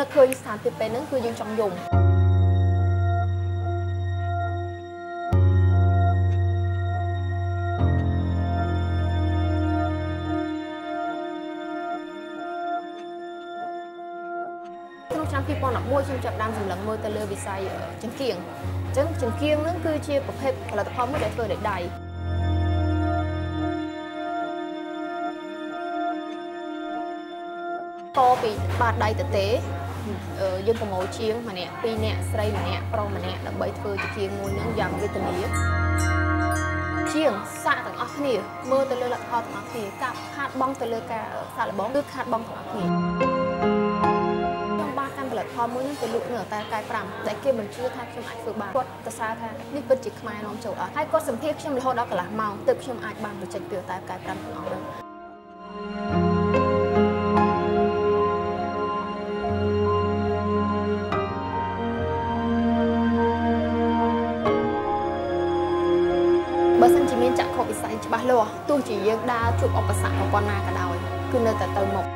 នឹកឃើញស្ថានភាពពេលហ្នឹងគឺយើងចង់យំក្នុងឆ្នាំ2011ខ្ញុំចាប់ដើមសម្លឹងមើលទៅលើវិស័យចង្គៀងអញ្ចឹងចង្គៀងហ្នឹងគឺជាប្រភេទផលិតផលមួយដែលធ្វើដោយដៃតពីបាតដៃទៅទេ យើងប្រមូលជាងម្នាក់ពីរនាក់ស្រីម្នាក់ប្រុសម្នាក់ដើម្បីធ្វើជាជាងមួយហ្នឹងយ៉ាងវេទនាជាងសាក់ទាំងអស់គ្នាមើលទៅលើលទ្ធផលទាំងអស់គ្នាកាប់ខាតបងទៅលើការសាក់លបងគឺខាតបងទាំងអស់គ្នាខ្ញុំបានកាន់ផលិតផលមួយនេះទៅលក់នៅតែកាយ5ដែលគេមិនជឿថាខ្ញុំអាចធ្វើបានគាត់ទៅសារថានេះពិតជាខ្មែរនាំចូលអត់ហើយគាត់សម្ភាសខ្ញុំរហូតដល់កន្លះម៉ោងទើបខ្ញុំអាចបានបញ្ចេញពីតែកាយ5ទាំងអស់ហ្នឹ បើសិនជាមានចក្ខុវិស័យច្បាស់លាស់ទោះជាយើងដើរជួបឧបសគ្គប៉ុណ្ណាក៏ដោយគឺនៅតែទៅមុខ